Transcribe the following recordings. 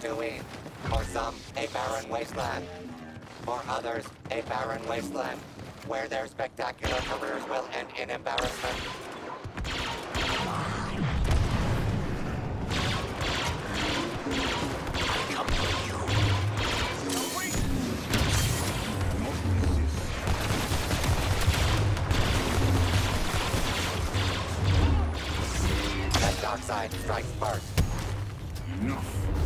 Tatooine. For some, a barren wasteland. For others, a barren wasteland, where their spectacular careers will end in embarrassment. side strikes first. Enough.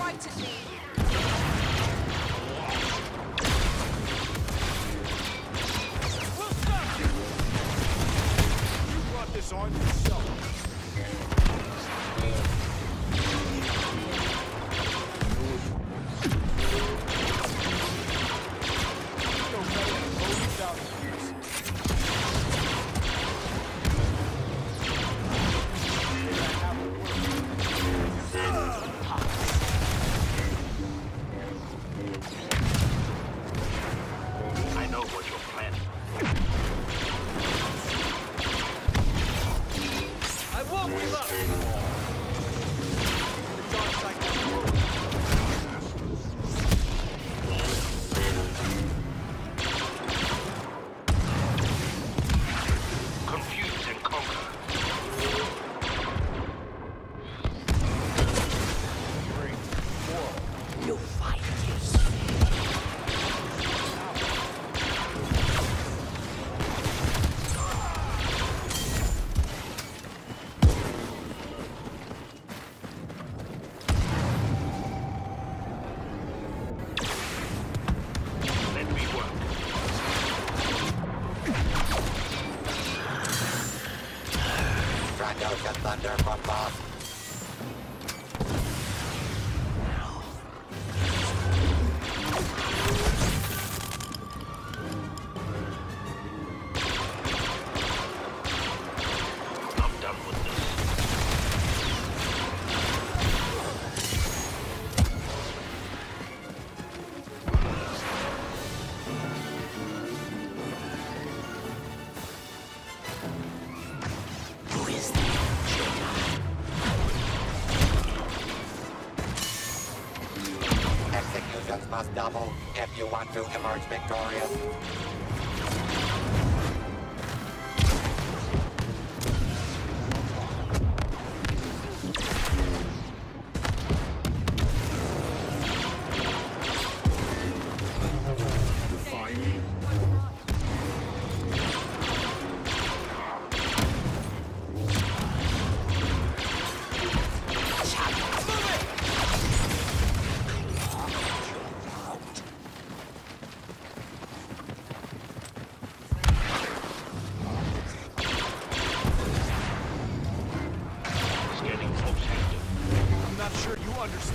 frightened me. under from boss. must double if you want to emerge victorious.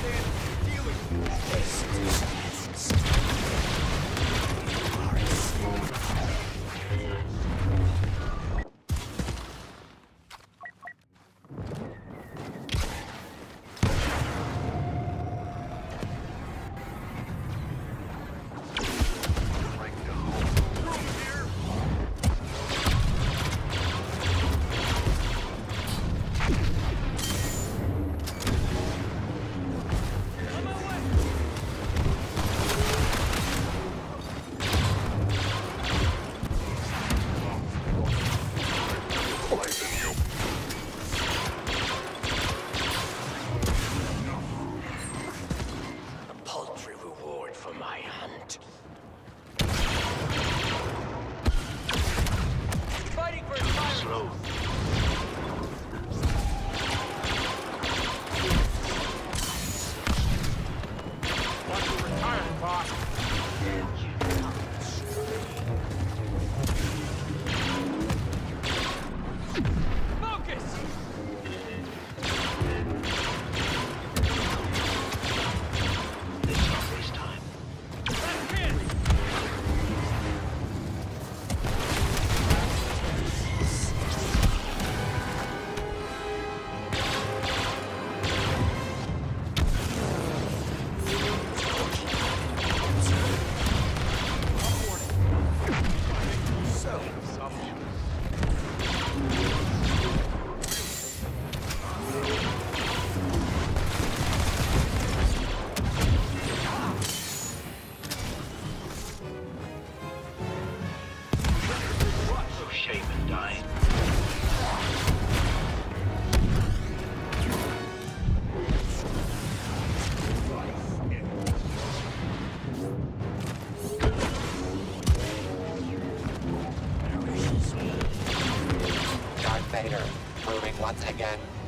Dealing with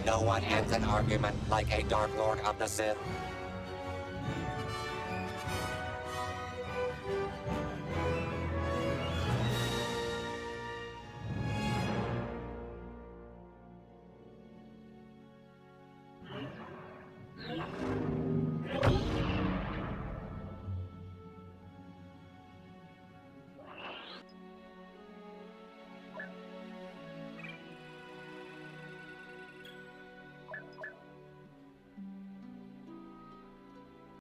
no one ends an argument like a Dark Lord of the Sith.